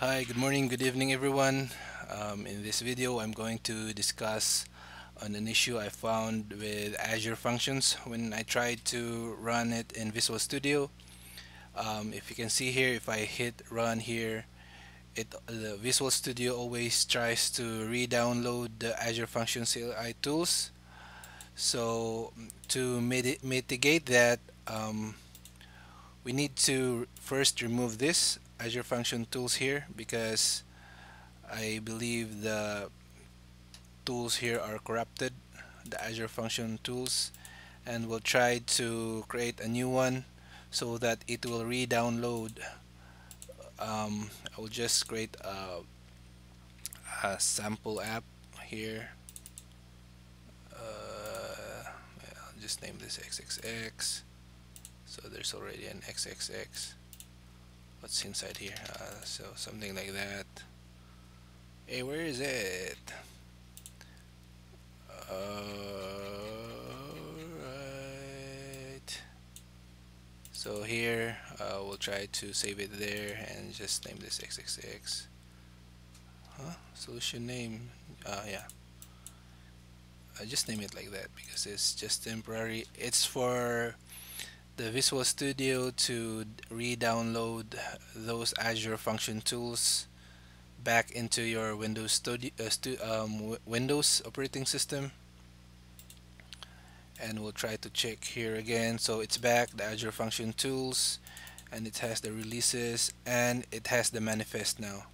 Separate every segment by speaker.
Speaker 1: Hi, good morning, good evening everyone. Um, in this video I'm going to discuss on an issue I found with Azure Functions when I tried to run it in Visual Studio. Um, if you can see here, if I hit run here, it the Visual Studio always tries to re-download the Azure Functions CLI tools. So to mitigate that, um, we need to first remove this Azure Function Tools here because I believe the tools here are corrupted the Azure Function Tools and we'll try to create a new one so that it will re-download. Um, I will just create a, a sample app here. Uh, I'll just name this XXX so there's already an XXX what's inside here uh, so something like that. Hey where is it? Alright. So here uh, we'll try to save it there and just name this xxx huh? Solution name? Uh, yeah. I just name it like that because it's just temporary. It's for the Visual Studio to re-download those Azure function tools back into your Windows Studio uh, stu um, Windows operating system. And we'll try to check here again. So it's back the Azure function tools and it has the releases and it has the manifest now.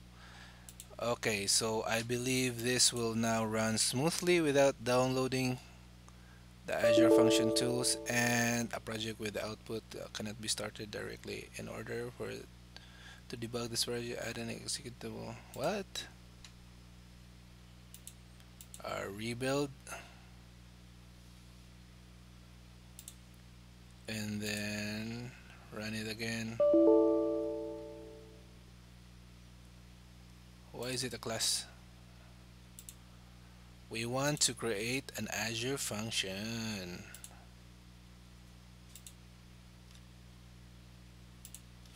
Speaker 1: Okay so I believe this will now run smoothly without downloading the Azure function tools and a project with the output cannot be started directly in order for it to debug this project add an executable what? Uh, rebuild? And then run it again. Why is it a class we want to create an Azure function.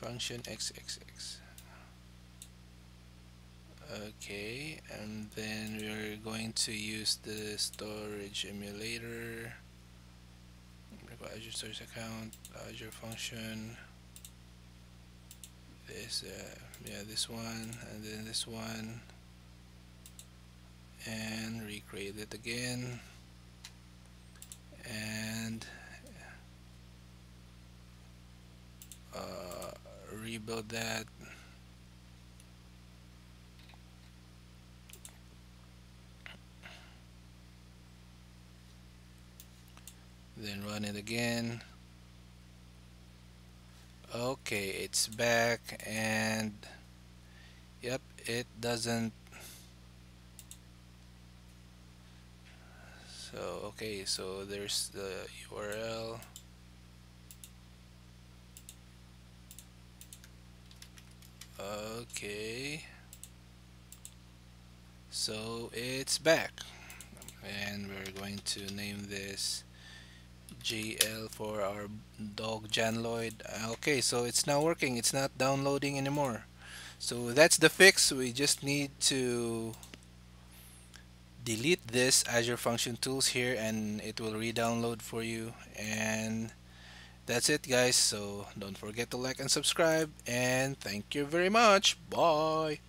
Speaker 1: Function xxx okay and then we're going to use the storage emulator. Azure storage account Azure function. This uh, yeah this one and then this one and recreate it again. And uh, rebuild that. Then run it again. Okay it's back and yep it doesn't so okay so there's the URL okay. So it's back. And we're going to name this GL for our dog Jan Lloyd. Uh, okay so it's now working. It's not downloading anymore. So that's the fix. We just need to delete this Azure Function Tools here and it will re-download for you. And that's it guys. So don't forget to like and subscribe. And thank you very much. Bye